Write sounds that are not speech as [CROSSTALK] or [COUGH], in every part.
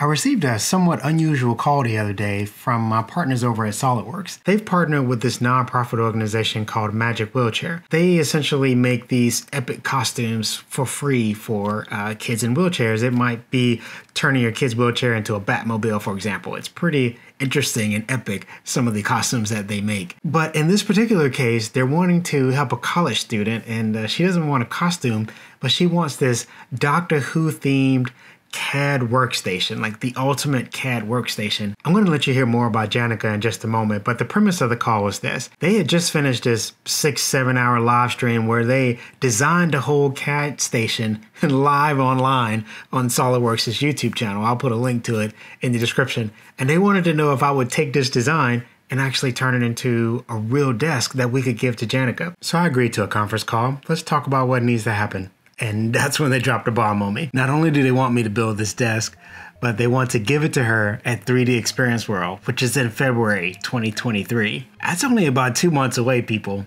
I received a somewhat unusual call the other day from my partners over at SolidWorks. They've partnered with this nonprofit organization called Magic Wheelchair. They essentially make these epic costumes for free for uh, kids in wheelchairs. It might be turning your kid's wheelchair into a Batmobile, for example. It's pretty interesting and epic, some of the costumes that they make. But in this particular case, they're wanting to help a college student, and uh, she doesn't want a costume, but she wants this Doctor Who themed CAD workstation, like the ultimate CAD workstation. I'm going to let you hear more about Janica in just a moment, but the premise of the call was this. They had just finished this six, seven hour live stream where they designed a whole CAD station [LAUGHS] live online on SolidWorks' YouTube channel. I'll put a link to it in the description. And they wanted to know if I would take this design and actually turn it into a real desk that we could give to Janica. So I agreed to a conference call. Let's talk about what needs to happen. And that's when they dropped a bomb on me. Not only do they want me to build this desk, but they want to give it to her at 3D Experience World, which is in February 2023. That's only about two months away, people.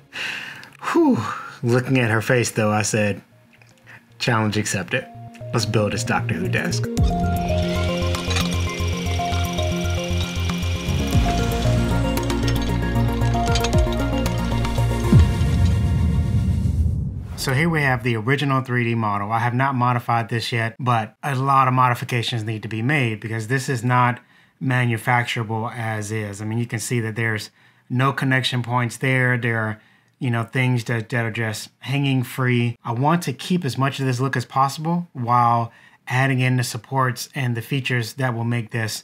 Whew. Looking at her face, though, I said, challenge accepted. Let's build this Doctor Who desk. So here we have the original 3D model. I have not modified this yet, but a lot of modifications need to be made because this is not manufacturable as is. I mean, you can see that there's no connection points there. There are, you know, things that, that are just hanging free. I want to keep as much of this look as possible while adding in the supports and the features that will make this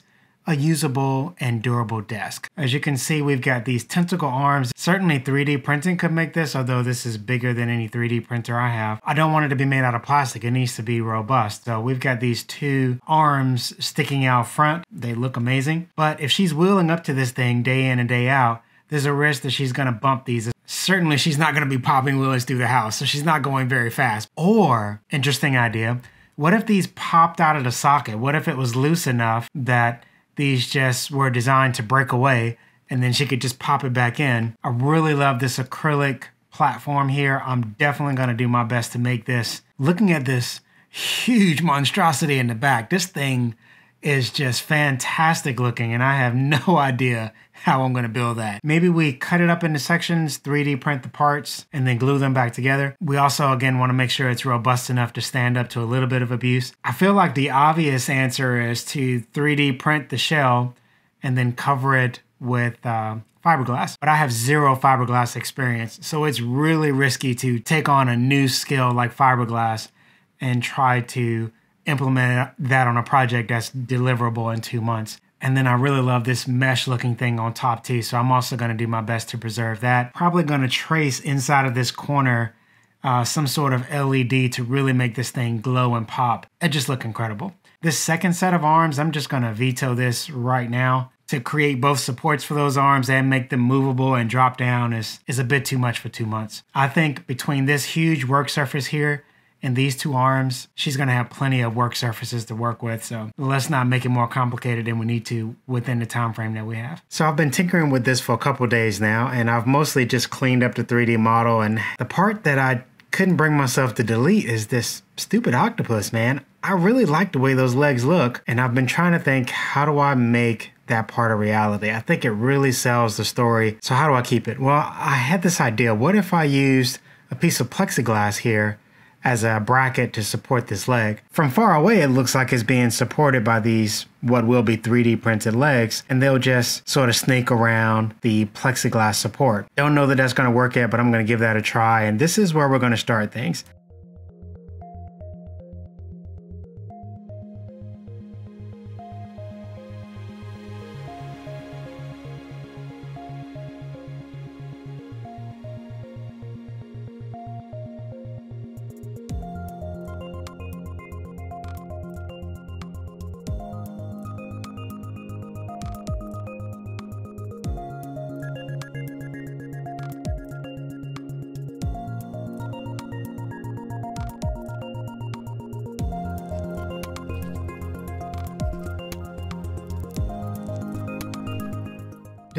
a usable and durable desk. As you can see, we've got these tentacle arms. Certainly 3D printing could make this, although this is bigger than any 3D printer I have. I don't want it to be made out of plastic. It needs to be robust. So we've got these two arms sticking out front. They look amazing. But if she's wheeling up to this thing day in and day out, there's a risk that she's gonna bump these. Certainly she's not gonna be popping wheelies through the house, so she's not going very fast. Or, interesting idea, what if these popped out of the socket? What if it was loose enough that these just were designed to break away and then she could just pop it back in. I really love this acrylic platform here. I'm definitely to do my best to make this. Looking at this huge monstrosity in the back, this thing is just fantastic looking and I have [LAUGHS] no idea how I'm going to build that. Maybe we cut it up into sections, 3D print the parts, and then glue them back together. We also, again, want to make sure it's robust enough to stand up to a little bit of abuse. I feel like the obvious answer is to 3D print the shell and then cover it with uh, fiberglass, but I have zero fiberglass experience. So it's really risky to take on a new skill like fiberglass and try to implement that on a project that's deliverable in two months. And then I really love this mesh looking thing on top too. So I'm also going to do my best to preserve that. Probably going to trace inside of this corner uh, some sort of LED to really make this thing glow and pop. It just look incredible. This second set of arms, I'm just going to veto this right now. To create both supports for those arms and make them movable and drop down is, is a bit too much for two months. I think between this huge work surface here and these two arms, she's going to have plenty of work surfaces to work with. So let's not make it more complicated than we need to within the time frame that we have. So I've been tinkering with this for a couple days now, and I've mostly just cleaned up the 3D model. And the part that I couldn't bring myself to delete is this stupid octopus, man. I really like the way those legs look, and I've been trying to think, how do I make that part of reality. I think it really sells the story. So how do I keep it? Well, I had this idea. What if I used a piece of plexiglass here as a bracket to support this leg. From far away, it looks like it's being supported by these what will be 3D printed legs, and they'll just sort of snake around the plexiglass support. Don't know that that's going to work yet, but I'm going to give that a try, and this is where we're going to start things.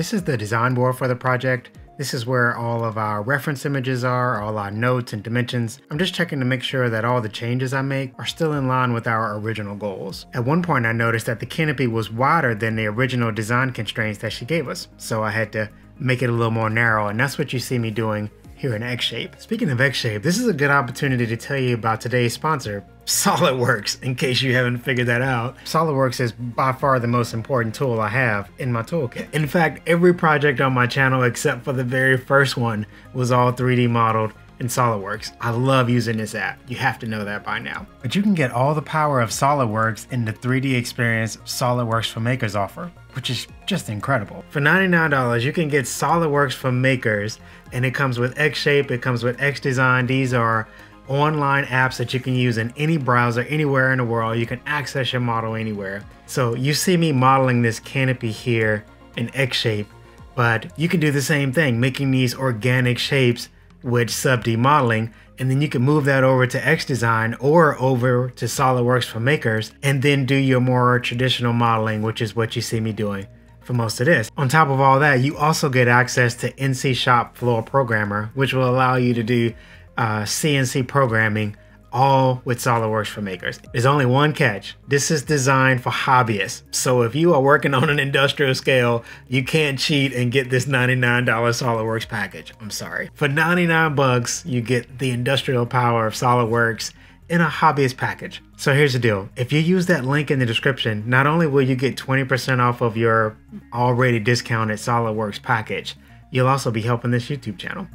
This is the design board for the project. This is where all of our reference images are, all our notes and dimensions. I'm just checking to make sure that all the changes I make are still in line with our original goals. At one point I noticed that the canopy was wider than the original design constraints that she gave us, so I had to make it a little more narrow and that's what you see me doing here in X-Shape. Speaking of X-Shape, this is a good opportunity to tell you about today's sponsor, SolidWorks, in case you haven't figured that out. SolidWorks is by far the most important tool I have in my toolkit. In fact, every project on my channel except for the very first one was all 3D modeled in SOLIDWORKS. I love using this app. You have to know that by now. But you can get all the power of SOLIDWORKS in the 3D experience SOLIDWORKS for Makers offer which is just incredible. For $99, you can get SOLIDWORKS for Makers, and it comes with X-Shape, it comes with X Design. These are online apps that you can use in any browser, anywhere in the world. You can access your model anywhere. So you see me modeling this canopy here in X-Shape, but you can do the same thing, making these organic shapes with sub-D modeling and then you can move that over to XDesign or over to SOLIDWORKS for makers and then do your more traditional modeling, which is what you see me doing for most of this. On top of all that, you also get access to NC Shop Floor Programmer, which will allow you to do uh, CNC programming all with SOLIDWORKS for makers. There's only one catch. This is designed for hobbyists. So if you are working on an industrial scale, you can't cheat and get this $99 SOLIDWORKS package. I'm sorry. For 99 bucks, you get the industrial power of SOLIDWORKS in a hobbyist package. So here's the deal. If you use that link in the description, not only will you get 20% off of your already discounted SOLIDWORKS package, you'll also be helping this YouTube channel.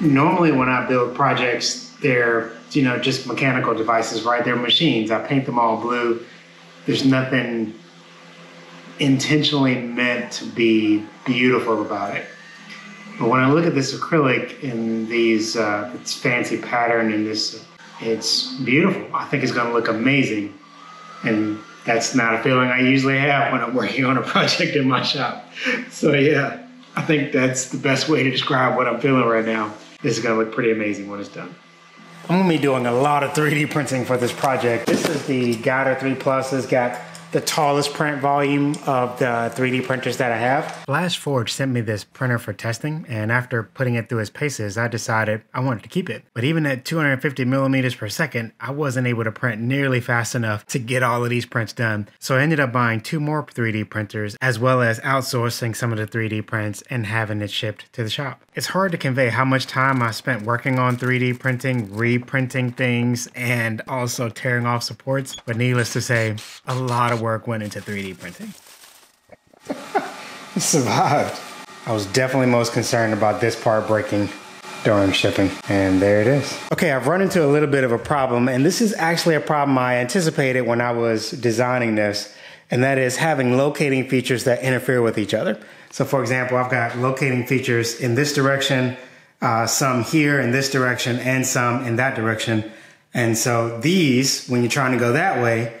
Normally when I build projects, they're you know just mechanical devices, right? They're machines. I paint them all blue. There's nothing intentionally meant to be beautiful about it. But when I look at this acrylic in these uh, its fancy pattern and this, it's beautiful. I think it's going to look amazing. And That's not a feeling I usually have when I'm working on a project in my shop. So yeah, I think that's the best way to describe what I'm feeling right now. This is gonna look pretty amazing when it's done. I'm gonna be doing a lot of 3D printing for this project. This is the Guider 3 Plus. It's got the tallest print volume of the 3D printers that I have. Forge sent me this printer for testing, and after putting it through its paces, I decided I wanted to keep it. But even at 250 millimeters per second, I wasn't able to print nearly fast enough to get all of these prints done. So I ended up buying two more 3D printers, as well as outsourcing some of the 3D prints and having it shipped to the shop. It's hard to convey how much time I spent working on 3D printing, reprinting things, and also tearing off supports, but needless to say, a lot of work went into 3D printing. [LAUGHS] Survived. I was definitely most concerned about this part breaking during shipping. And there it is. Okay, I've run into a little bit of a problem, and this is actually a problem I anticipated when I was designing this, and that is having locating features that interfere with each other. So, for example, I've got locating features in this direction, uh, some here in this direction, and some in that direction. And so these, when you're trying to go that way,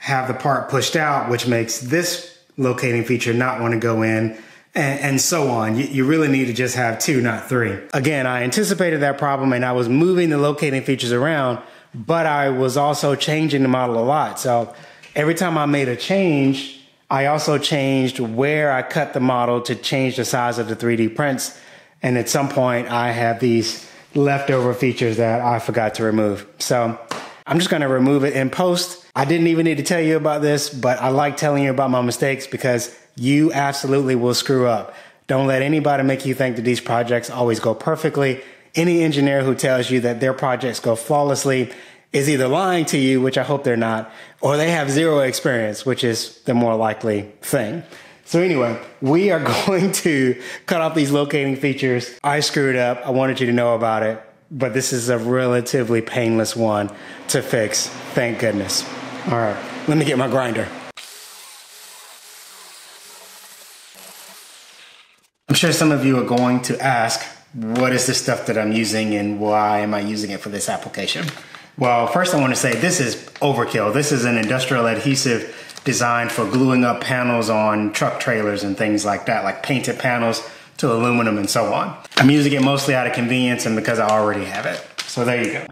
have the part pushed out, which makes this locating feature not want to go in and, and, so on. You, you really need to just have two, not three. Again, I anticipated that problem and I was moving the locating features around, but I was also changing the model a lot. So every time I made a change, I also changed where I cut the model to change the size of the 3D prints. And at some point, I have these leftover features that I forgot to remove. So I'm just going to remove it in post I didn't even need to tell you about this, but I like telling you about my mistakes because you absolutely will screw up. Don't let anybody make you think that these projects always go perfectly. Any engineer who tells you that their projects go flawlessly is either lying to you, which I hope they're not, or they have zero experience, which is the more likely thing. So anyway, we are [LAUGHS] going to cut off these locating features. I screwed up. I wanted you to know about it, but this is a relatively painless one to fix. Thank goodness. All right, let me get my grinder. I'm sure some of you are going to ask, what is the stuff that I'm using and why am I using it for this application? Well, first I want to say this is overkill. This is an industrial adhesive designed for gluing up panels on truck trailers and things like that, like painted panels to aluminum and so on. I'm using it mostly out of convenience and because I already have it. So there you go.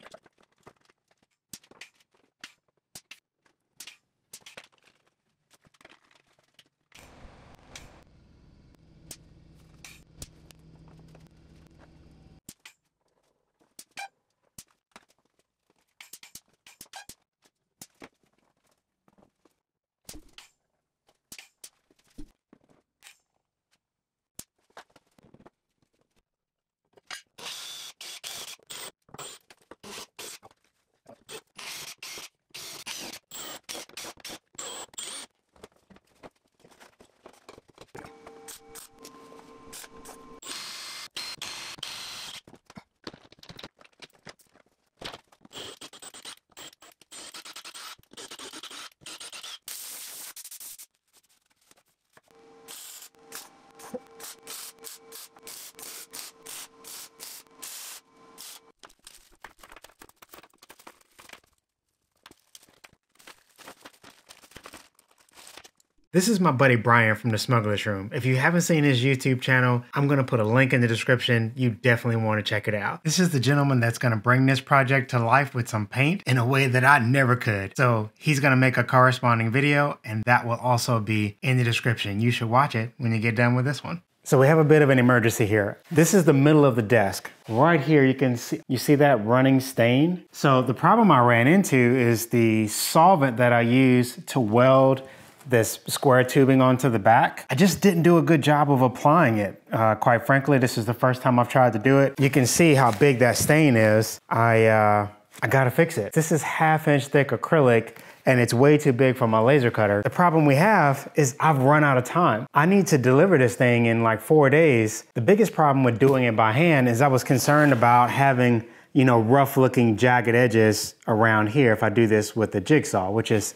This is my buddy Brian from the Smuggler's Room. If you haven't seen his YouTube channel, I'm going to put a link in the description. You definitely want to check it out. This is the gentleman that's going to bring this project to life with some paint in a way that I never could. So he's going to make a corresponding video and that will also be in the description. You should watch it when you get done with this one. So we have a bit of an emergency here. This is the middle of the desk. Right here, you can see, you see that running stain? So the problem I ran into is the solvent that I use to weld this square tubing onto the back. I just didn't do a good job of applying it. Uh, quite frankly, this is the first time I've tried to do it. You can see how big that stain is. I, uh, I gotta fix it. This is half inch thick acrylic and it's way too big for my laser cutter. The problem we have is I've run out of time. I need to deliver this thing in like four days. The biggest problem with doing it by hand is I was concerned about having you know, rough looking jagged edges around here if I do this with the jigsaw, which is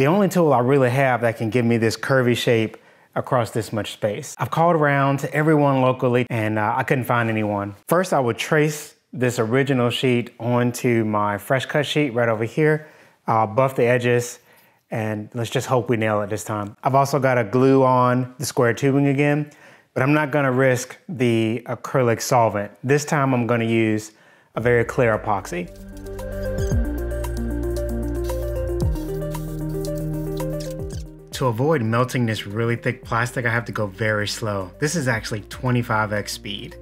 the only tool I really have that can give me this curvy shape across this much space. I've called around to everyone locally and uh, I couldn't find anyone. First, I would trace this original sheet onto my fresh cut sheet right over here. I'll buff the edges and let's just hope we nail it this time. I've also got to glue on the square tubing again, but I'm not gonna risk the acrylic solvent. This time I'm gonna use a very clear epoxy. To avoid melting this really thick plastic, I have to go very slow. This is actually 25x speed.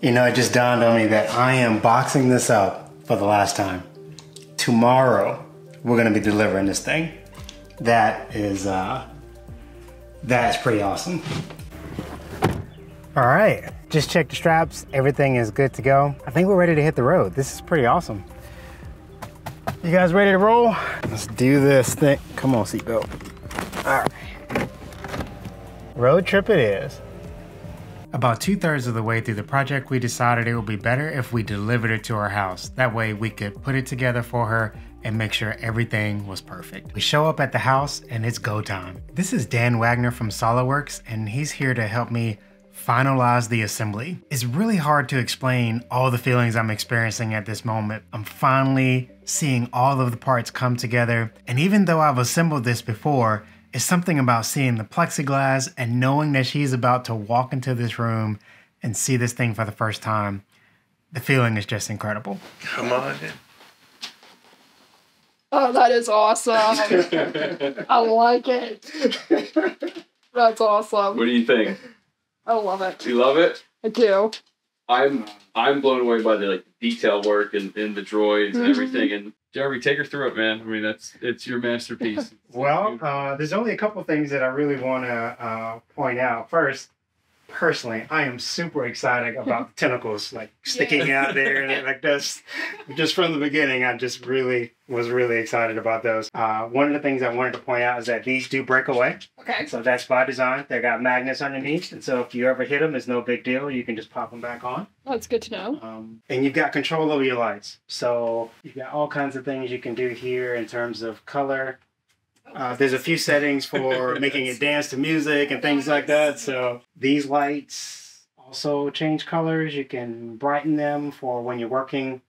You know, it just dawned on me that I am boxing this up for the last time. Tomorrow, we're gonna be delivering this thing. That is, uh, that's pretty awesome. All right, just check the straps. Everything is good to go. I think we're ready to hit the road. This is pretty awesome. You guys ready to roll? Let's do this thing. Come on, seatbelt. All right. Road trip it is. About two thirds of the way through the project, we decided it would be better if we delivered it to her house. That way we could put it together for her and make sure everything was perfect. We show up at the house and it's go time. This is Dan Wagner from SolidWorks and he's here to help me finalize the assembly. It's really hard to explain all the feelings I'm experiencing at this moment. I'm finally seeing all of the parts come together and even though I've assembled this before, it's something about seeing the plexiglass and knowing that she's about to walk into this room and see this thing for the first time. The feeling is just incredible. Come on in. Oh, that is awesome. [LAUGHS] I like it. That's awesome. What do you think? I love it. You love it? I do. I'm I'm blown away by the like detail work and, and the droids and Mhm. everything. And Jeremy, take her through it, man. I mean, that's it's your masterpiece. [LAUGHS] Well, uh, there's only a couple things that I really want to uh, point out. First, personally, I am super excited about the [LAUGHS] tentacles like sticking out there and [LAUGHS] like this. Just from the beginning, I just really was really excited about those. Uh, one of the things I wanted to point out is that these do break away. Okay. So that's by design. They got magnets underneath, and so if you ever hit them, it's no big deal. You can just pop them back on. That's good to know. Um, and you've got control over your lights. So you've got all kinds of things you can do here in terms of color. Uh, there's a few settings for [LAUGHS] making it dance to music and things like that. So these lights also change colors. You can brighten them for when you're working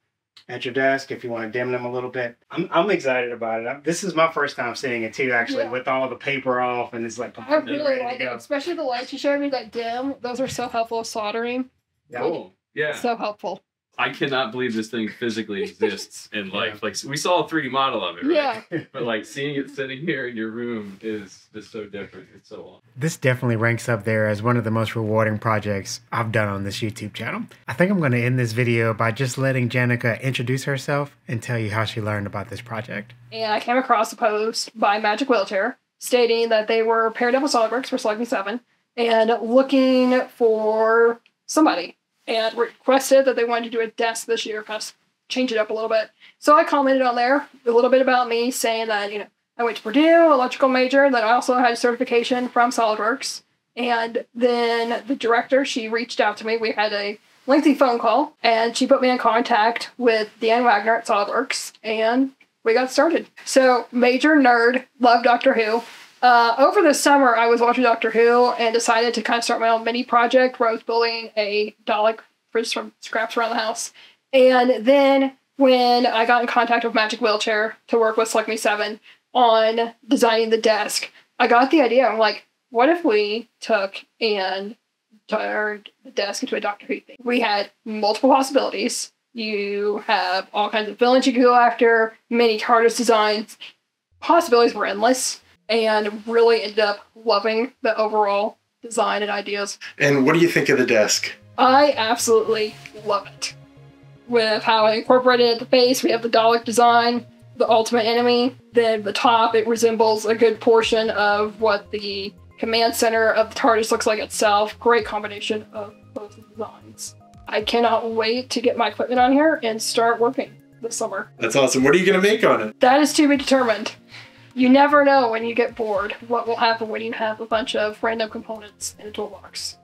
at your desk if you want to dim them a little bit. I'm, I'm excited about it. This is my first time seeing it too, actually, Yeah. with all the paper off and it's like I completely really like to it, especially the lights you showed me that dim. Those are so helpful with soldering. Yeah. Cool. Yeah. So helpful. I cannot believe this thing physically exists in [LAUGHS] life. Like we saw a 3D model of it, right? Yeah. [LAUGHS] But like seeing it sitting here in your room is just so different. It's so awesome. This definitely ranks up there as one of the most rewarding projects I've done on this YouTube channel. I think I'm going to end this video by just letting Janica introduce herself and tell you how she learned about this project. And I came across a post by Magic Wheelchair stating that they were paired with SolidWorks for Slug Me 7 and looking for somebody and requested that they wanted to do a desk this year, kind of change it up a little bit. So I commented on there a little bit about me saying that, you know, I went to Purdue, electrical major, that I also had a certification from SolidWorks. And then the director, she reached out to me. We had a lengthy phone call and she put me in contact with Dan Wagner at SolidWorks and we got started. So, major nerd, love Doctor Who. Uh, over the summer, I was watching Doctor Who and decided to kind of start my own mini project where I was building a Dalek from scraps around the house. And then when I got in contact with Magic Wheelchair to work with Select Me 7 on designing the desk, I got the idea. I'm like, what if we took and turned the desk into a Doctor Who thing? We had multiple possibilities. You have all kinds of villains you could go after, many TARDIS designs. Possibilities were endless, and really ended up loving the overall design and ideas. And what do you think of the desk? I absolutely love it. With how I incorporated at the base, we have the Dalek design, the ultimate enemy. Then the top, it resembles a good portion of what the command center of the TARDIS looks like itself. Great combination of both designs. I cannot wait to get my equipment on here and start working. this summer. That's awesome. What are you going to make on it? That is to be determined. You never know when you get bored what will happen when you have a bunch of random components in a toolbox.